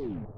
Oh.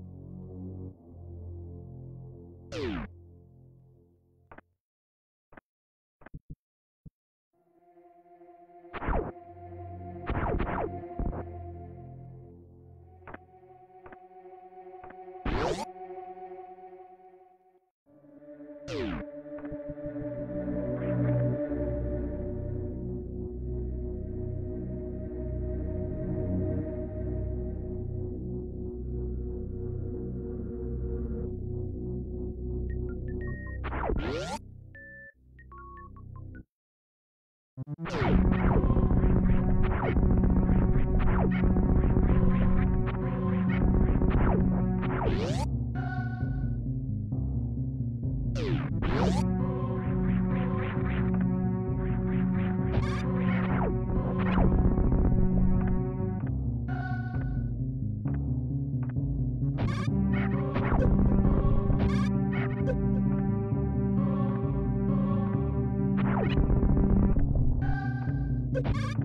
Ha ha ha!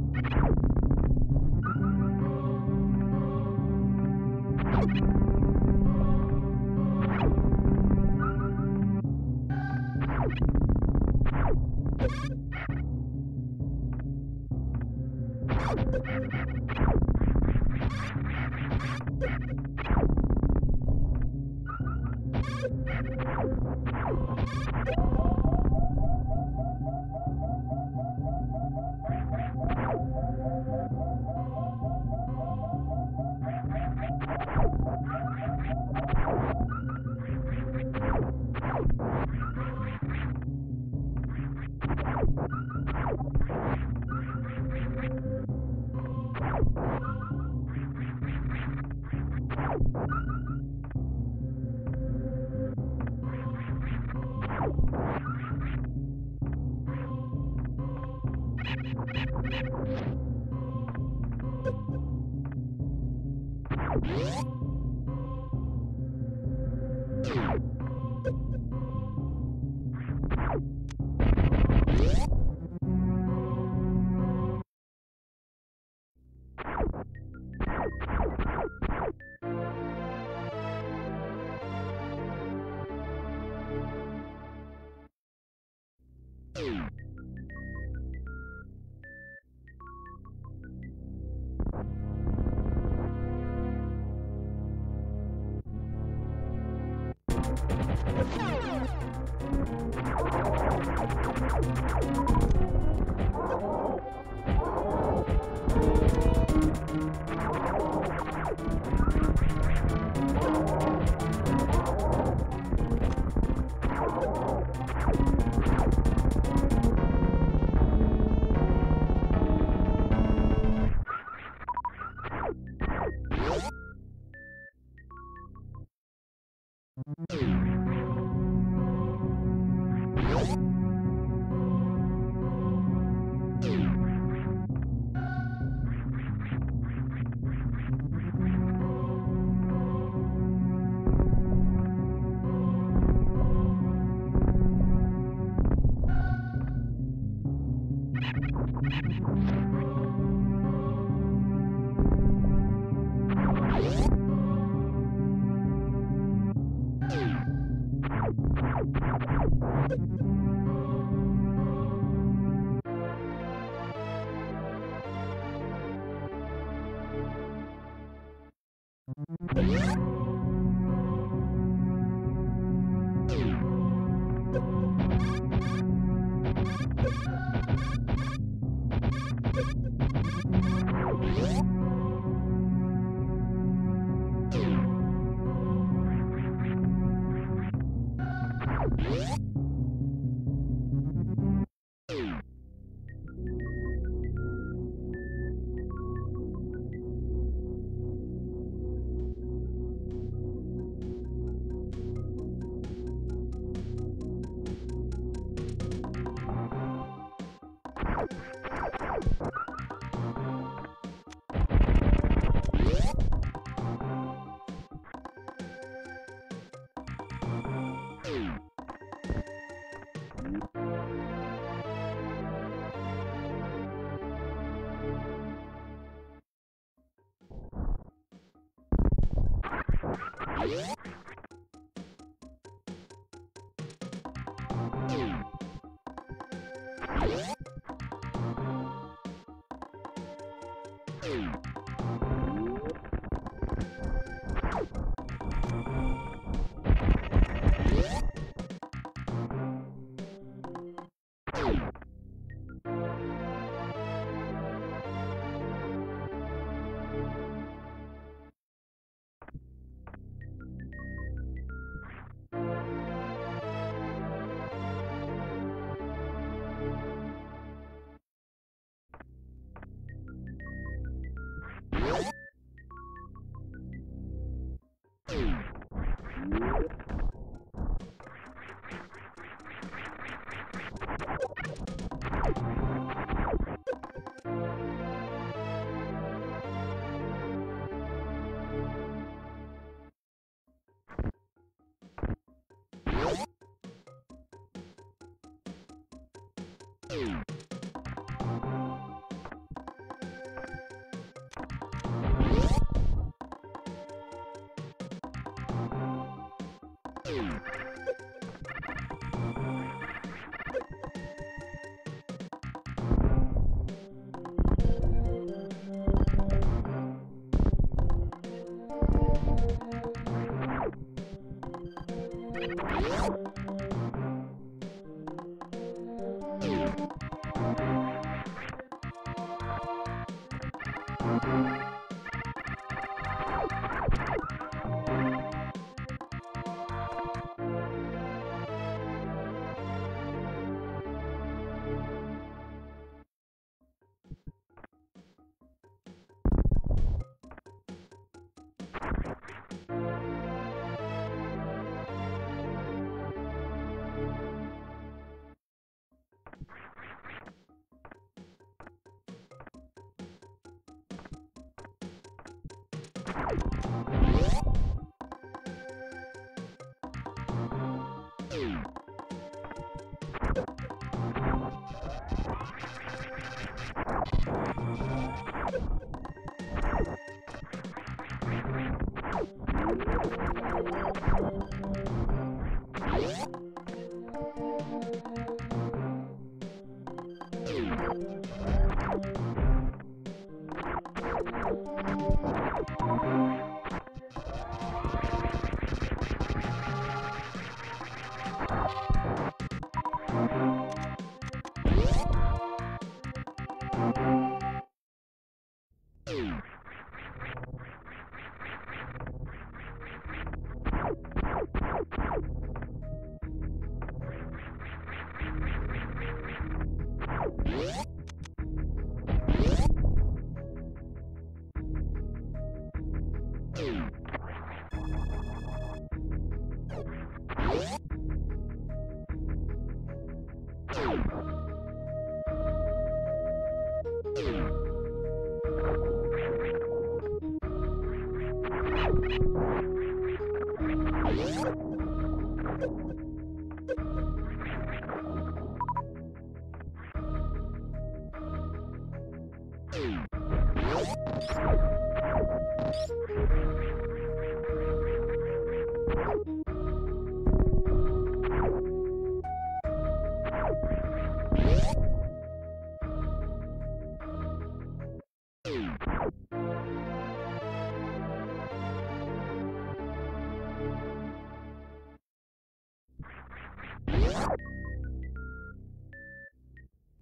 Boom.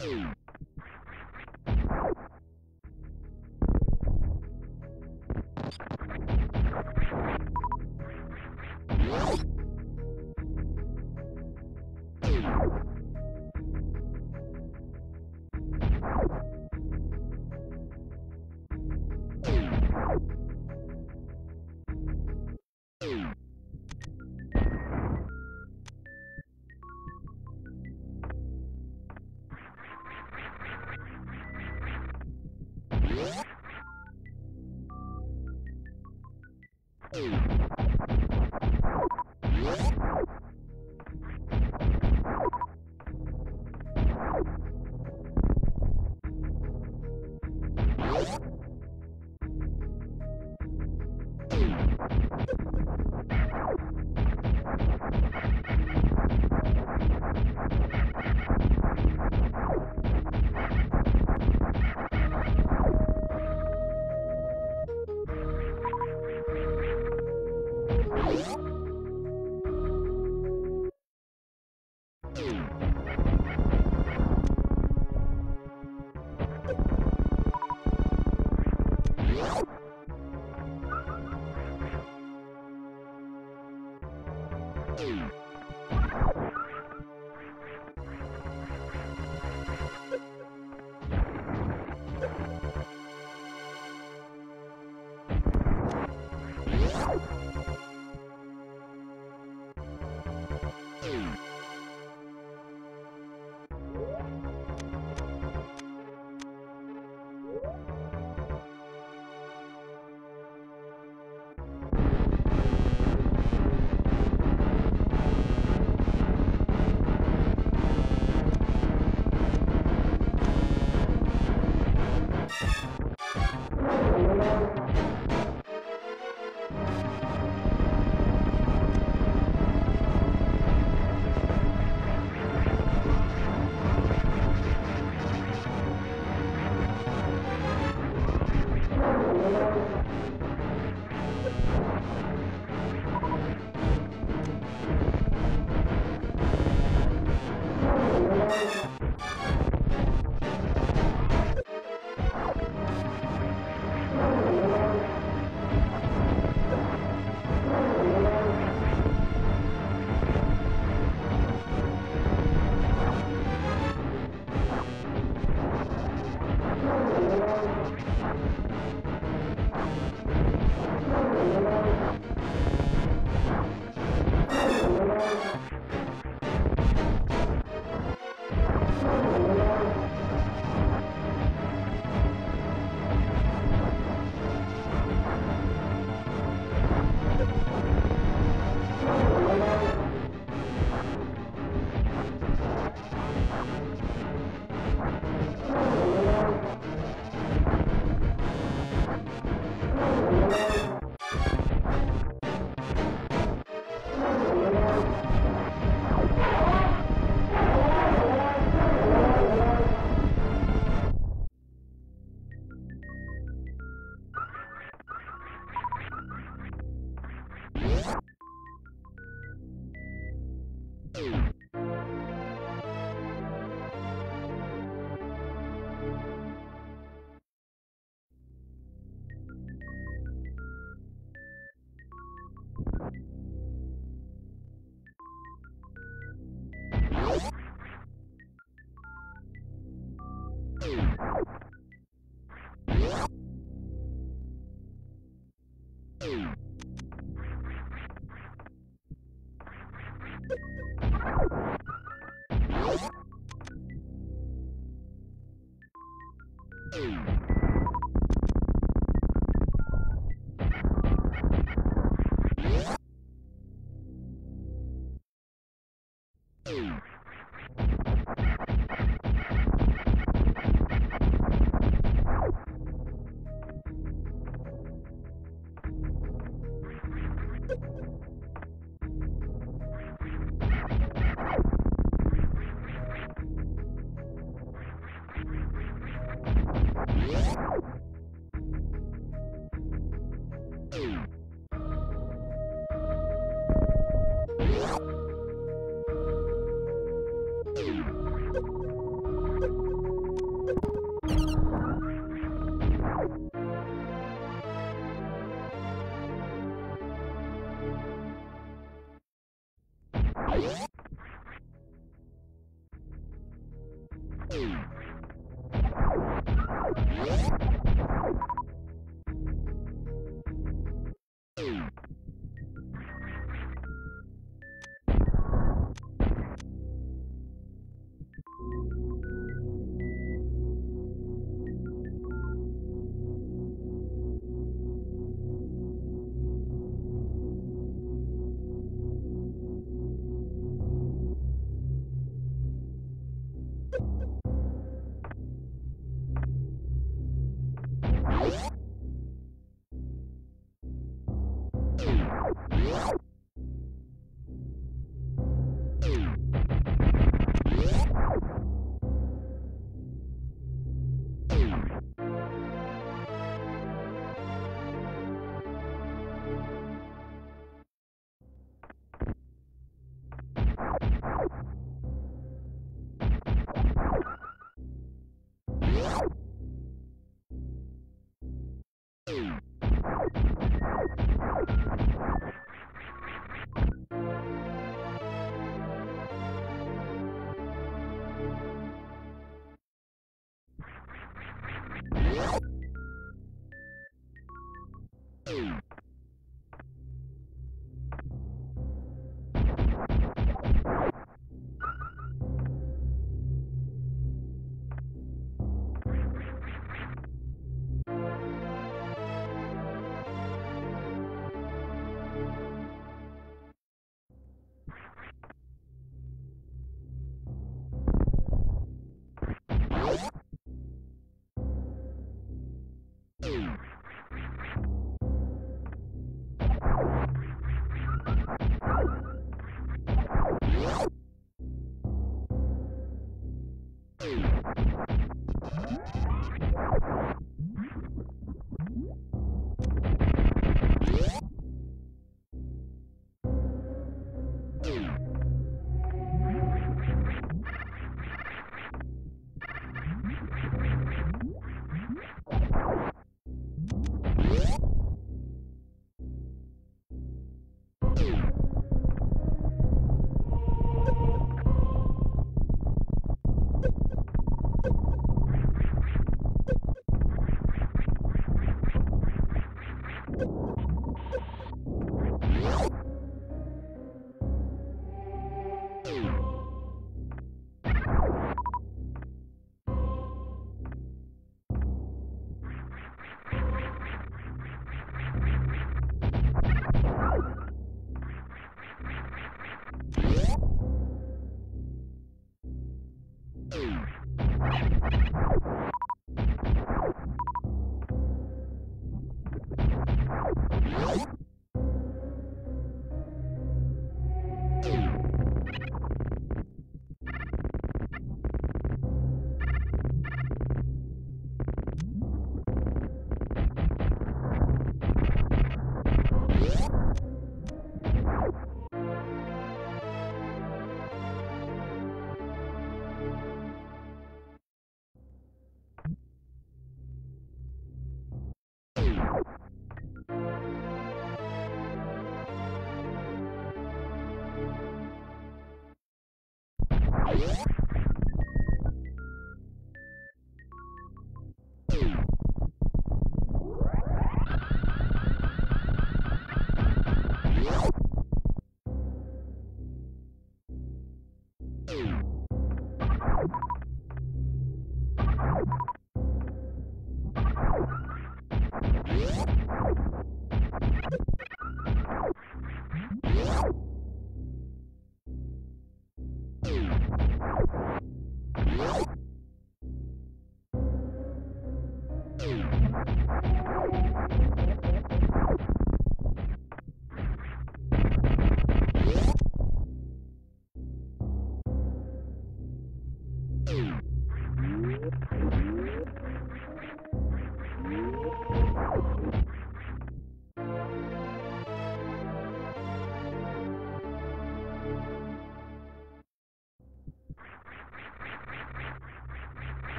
you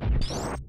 you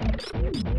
Thank you.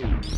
Thank you.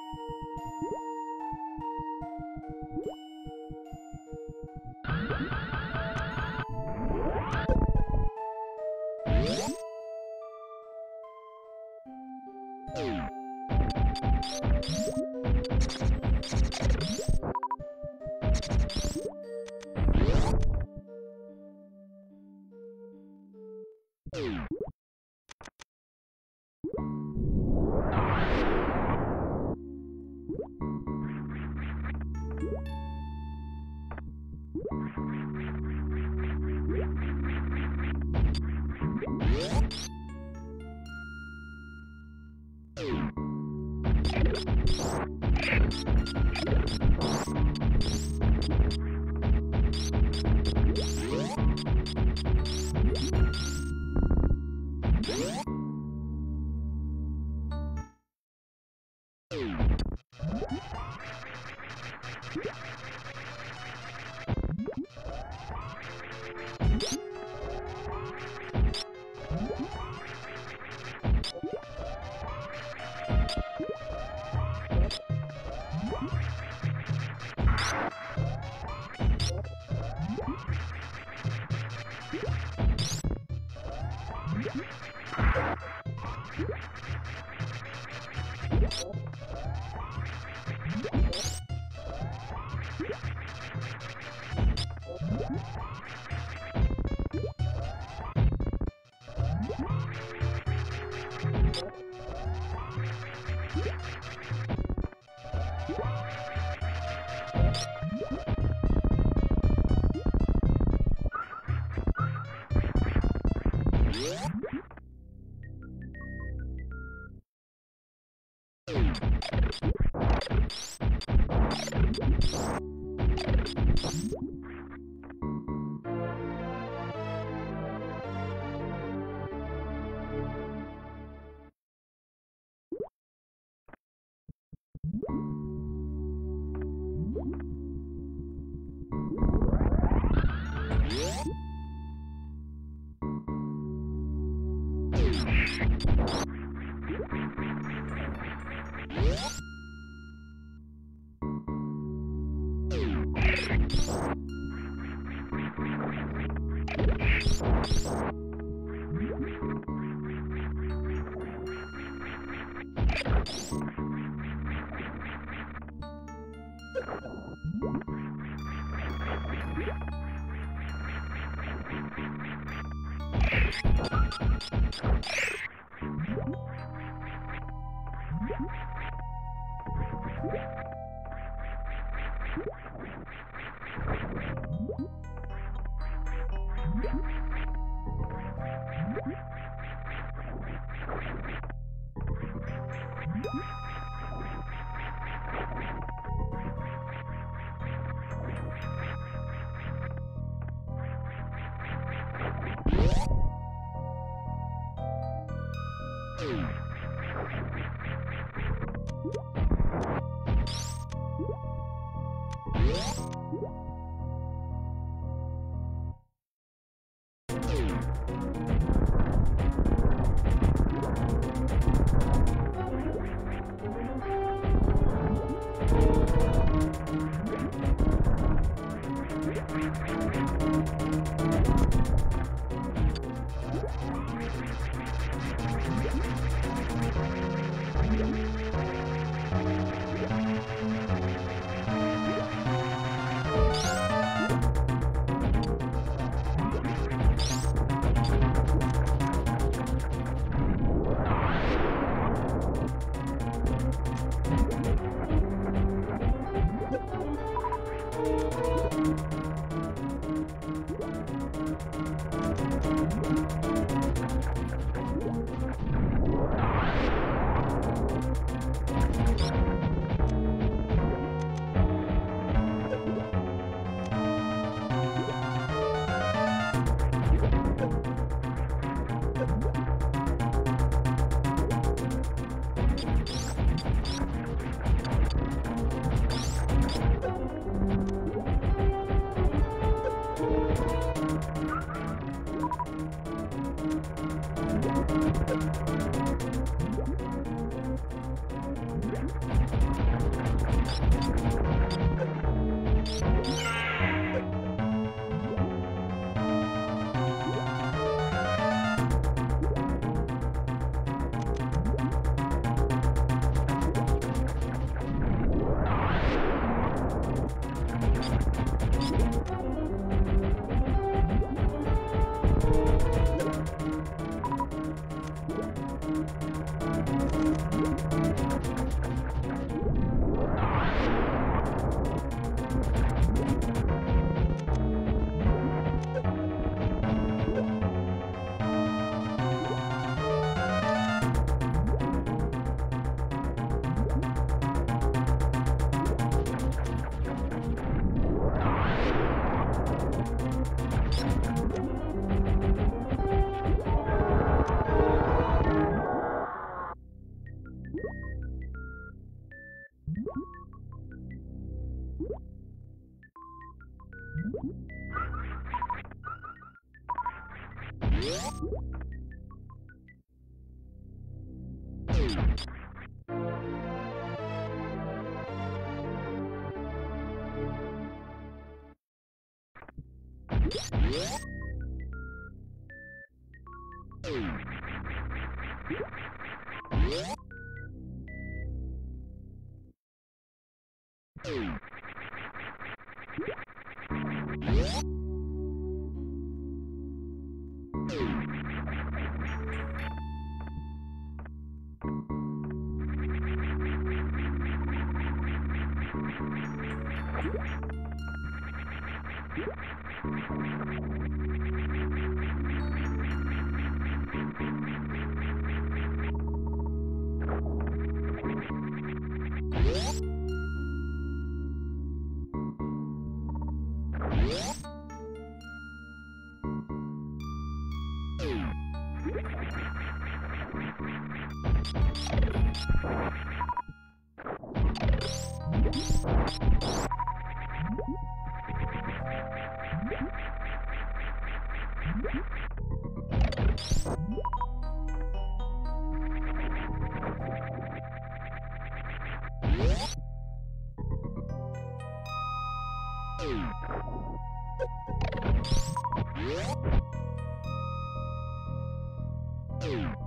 you you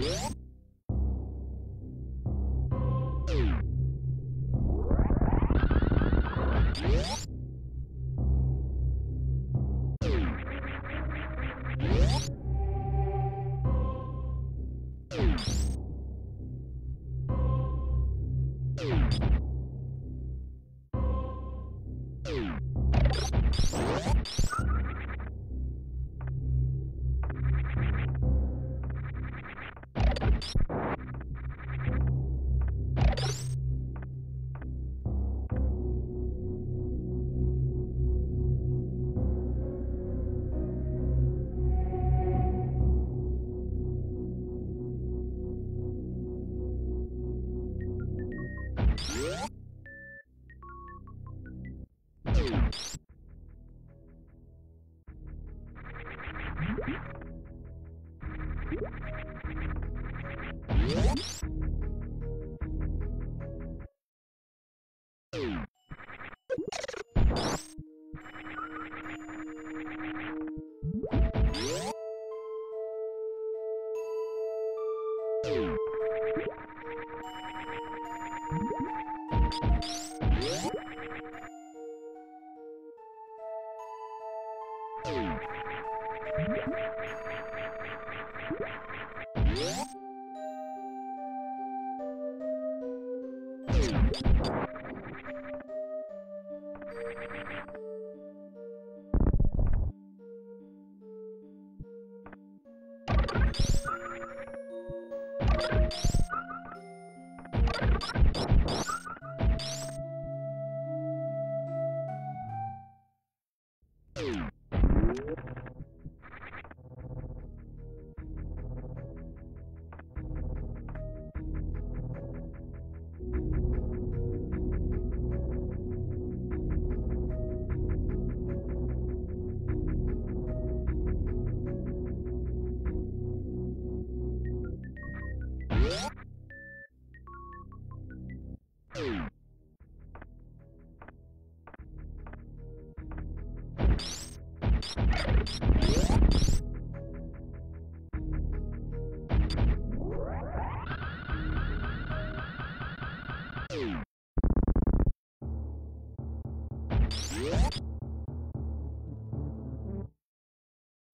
Yeah.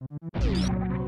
you